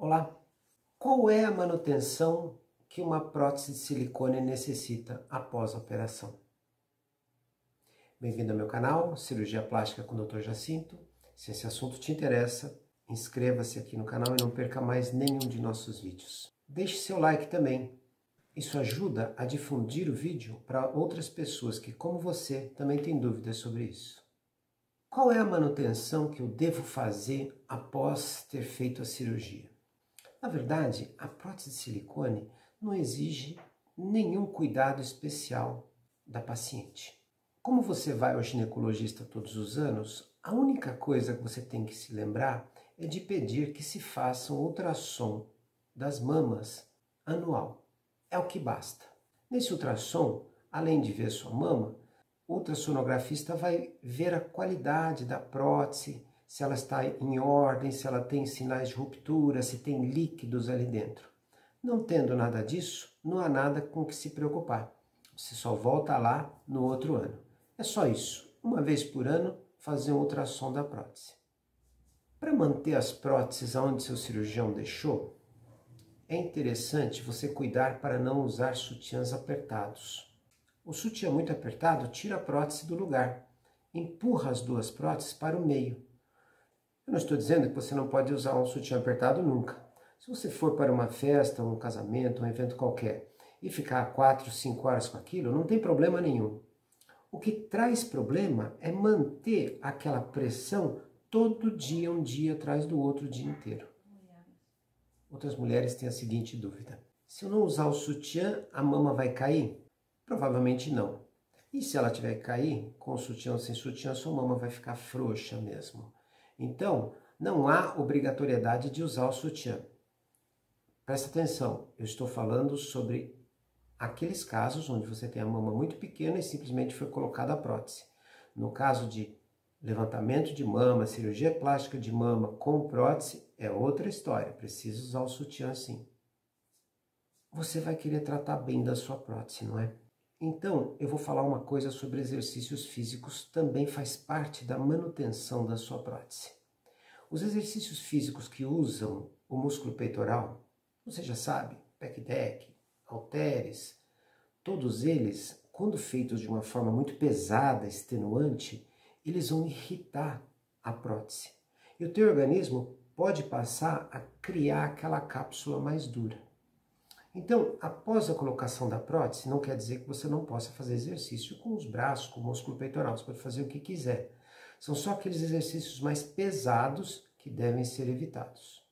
Olá! Qual é a manutenção que uma prótese de silicone necessita após a operação? Bem-vindo ao meu canal, Cirurgia Plástica com o Dr. Jacinto. Se esse assunto te interessa, inscreva-se aqui no canal e não perca mais nenhum de nossos vídeos. Deixe seu like também. Isso ajuda a difundir o vídeo para outras pessoas que, como você, também têm dúvidas sobre isso. Qual é a manutenção que eu devo fazer após ter feito a cirurgia? Na verdade, a prótese de silicone não exige nenhum cuidado especial da paciente. Como você vai ao ginecologista todos os anos, a única coisa que você tem que se lembrar é de pedir que se faça um ultrassom das mamas anual. É o que basta. Nesse ultrassom, além de ver sua mama, o ultrassonografista vai ver a qualidade da prótese, se ela está em ordem, se ela tem sinais de ruptura, se tem líquidos ali dentro. Não tendo nada disso, não há nada com que se preocupar. Você só volta lá no outro ano. É só isso. Uma vez por ano, fazer um ultrassom da prótese. Para manter as próteses onde seu cirurgião deixou, é interessante você cuidar para não usar sutiãs apertados. O sutiã muito apertado tira a prótese do lugar, empurra as duas próteses para o meio. Eu não estou dizendo que você não pode usar um sutiã apertado nunca. Se você for para uma festa, um casamento, um evento qualquer e ficar 4, 5 horas com aquilo, não tem problema nenhum. O que traz problema é manter aquela pressão todo dia, um dia atrás do outro, o dia inteiro. Outras mulheres têm a seguinte dúvida: se eu não usar o sutiã, a mama vai cair? Provavelmente não. E se ela tiver que cair, com sutiã ou sem sutiã, sua mama vai ficar frouxa mesmo. Então, não há obrigatoriedade de usar o sutiã. Presta atenção, eu estou falando sobre aqueles casos onde você tem a mama muito pequena e simplesmente foi colocada a prótese. No caso de levantamento de mama, cirurgia plástica de mama com prótese, é outra história, precisa usar o sutiã sim. Você vai querer tratar bem da sua prótese, não é? Então, eu vou falar uma coisa sobre exercícios físicos, também faz parte da manutenção da sua prótese. Os exercícios físicos que usam o músculo peitoral, você já sabe, pec deck, halteres, todos eles, quando feitos de uma forma muito pesada, extenuante, eles vão irritar a prótese. E o teu organismo pode passar a criar aquela cápsula mais dura. Então, após a colocação da prótese, não quer dizer que você não possa fazer exercício com os braços, com o músculo peitoral, você pode fazer o que quiser. São só aqueles exercícios mais pesados que devem ser evitados.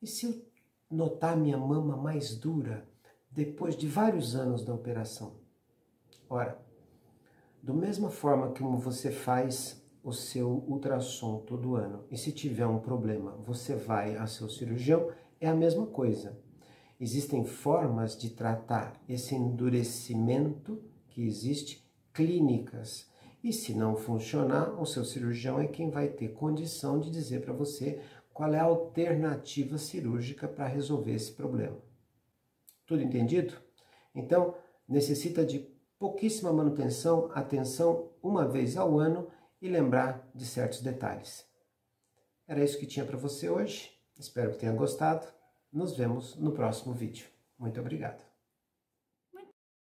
E se eu notar minha mama mais dura depois de vários anos da operação? Ora, do mesma forma que você faz o seu ultrassom todo ano, e se tiver um problema, você vai a seu cirurgião, é a mesma coisa. Existem formas de tratar esse endurecimento que existe, clínicas. E se não funcionar, o seu cirurgião é quem vai ter condição de dizer para você qual é a alternativa cirúrgica para resolver esse problema. Tudo entendido? Então, necessita de pouquíssima manutenção, atenção uma vez ao ano e lembrar de certos detalhes. Era isso que tinha para você hoje. Espero que tenha gostado. Nos vemos no próximo vídeo. Muito obrigado.